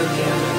Greetings.